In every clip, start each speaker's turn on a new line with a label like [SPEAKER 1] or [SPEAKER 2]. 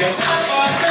[SPEAKER 1] Yes, I'm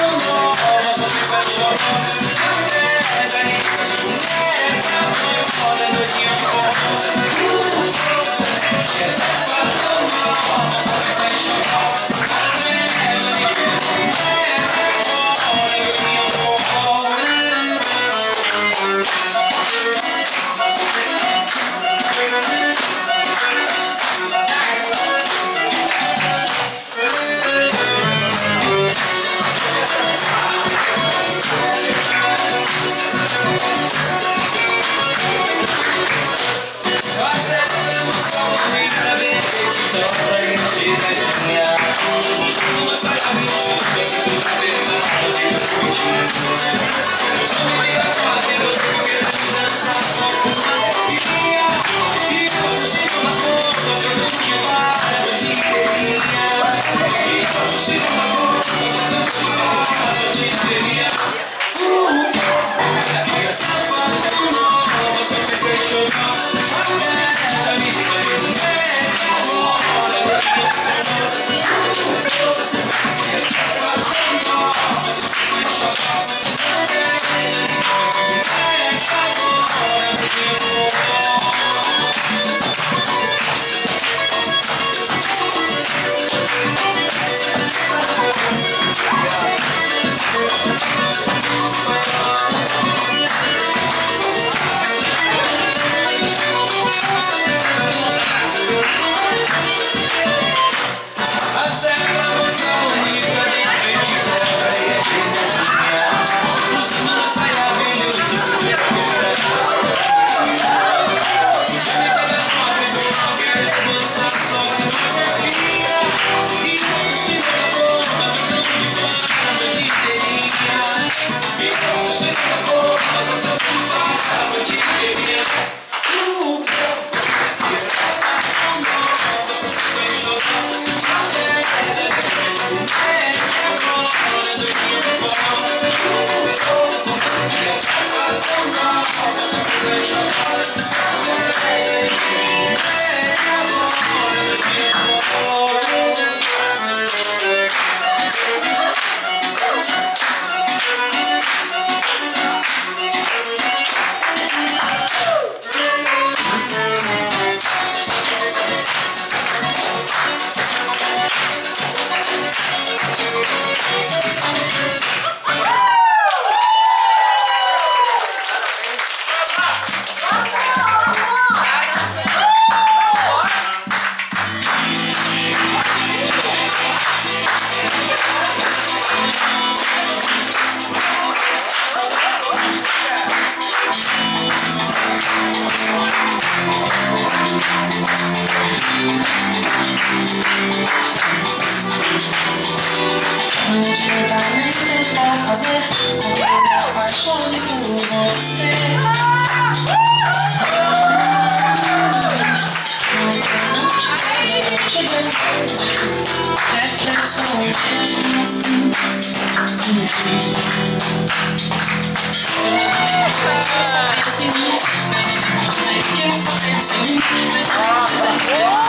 [SPEAKER 2] pra fazer. Como eu me apaixone por você. É que eu sou mesmo assim Eu sou desse mim, menina, eu sei que eu sou desse mim não